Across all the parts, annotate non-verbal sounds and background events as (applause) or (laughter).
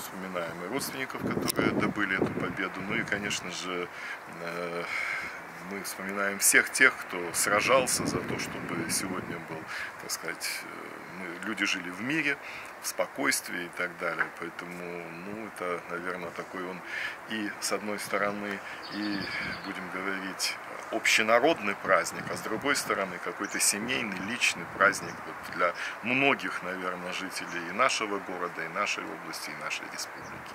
вспоминаем и родственников, которые добыли эту победу. Ну и, конечно же, э, мы вспоминаем всех тех, кто сражался за то, чтобы сегодня был, так сказать, мы, люди жили в мире, в спокойствии и так далее. Поэтому, ну, это, наверное, такой он и, с одной стороны, и, будем говорить, общенародный праздник, а с другой стороны какой-то семейный, личный праздник вот для многих, наверное, жителей и нашего города, и нашей области, и нашей республики.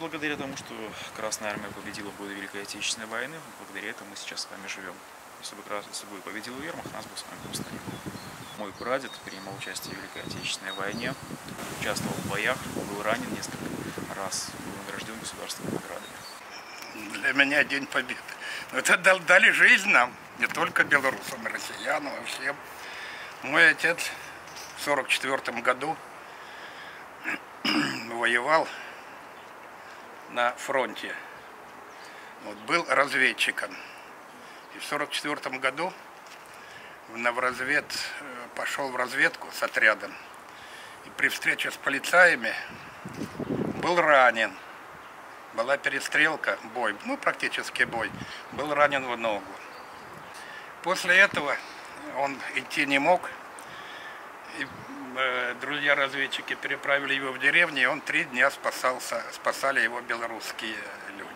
Благодаря тому, что Красная Армия победила в годы Великой Отечественной войны, благодаря этому мы сейчас с вами живем. Если бы, если бы победил Вермах, нас бы с вами просто не было. Мой прадед принимал участие в Великой Отечественной войне, участвовал в боях, был ранен несколько раз, был награжден государственными наградами. Для меня День Победы. Это дали жизнь нам, не только белорусам, россиянам, а всем. Мой отец в 1944 году (clears throat) воевал на фронте. Вот, был разведчиком. И в 1944 году в развед, пошел в разведку с отрядом. И при встрече с полицаями был ранен. Была перестрелка, бой, ну практически бой. Был ранен в ногу. После этого он идти не мог. И, э, друзья-разведчики переправили его в деревню, и он три дня спасался, спасали его белорусские люди.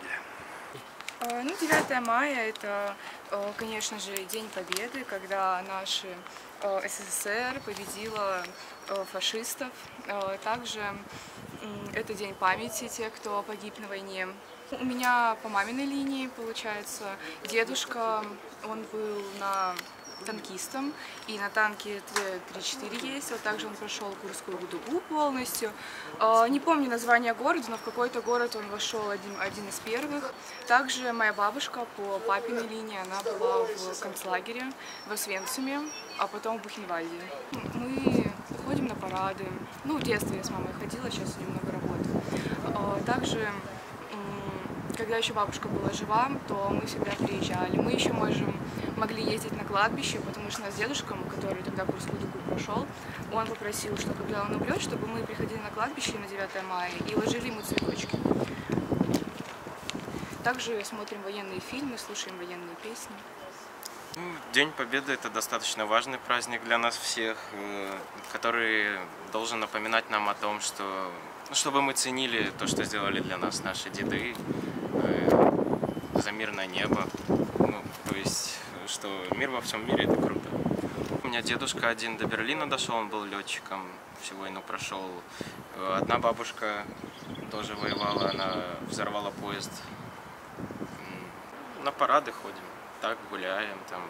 Э, ну, 9 мая – это, э, конечно же, День Победы, когда наши э, СССР победила фашистов. Также это День памяти тех, кто погиб на войне. У меня по маминой линии, получается, дедушка, он был на танкистом, и на танке Т-34 ездил, также он прошел Курскую дугу полностью. А, не помню название города, но в какой-то город он вошел один, один из первых. Также моя бабушка по папиной линии, она была в концлагере в Освенциме, а потом в Бухенвальде. Мы ходим на парады. Ну, в детстве я с мамой ходила, сейчас немного работаю. А, также когда еще бабушка была жива, то мы всегда приезжали. Мы еще можем, могли ездить на кладбище, потому что нас дедушка, который тогда Курскую дугу прошел, он попросил, что когда он умрет, чтобы мы приходили на кладбище на 9 мая и ложили ему цветочки. Также смотрим военные фильмы, слушаем военные песни. Ну, День Победы – это достаточно важный праздник для нас всех, э, который должен напоминать нам о том, что ну, чтобы мы ценили то, что сделали для нас наши деды, за мирное небо. Ну, то есть, что мир во всем мире – это круто. У меня дедушка один до Берлина дошел, он был летчиком, всю войну прошел. Одна бабушка тоже воевала, она взорвала поезд. На парады ходим, так гуляем, там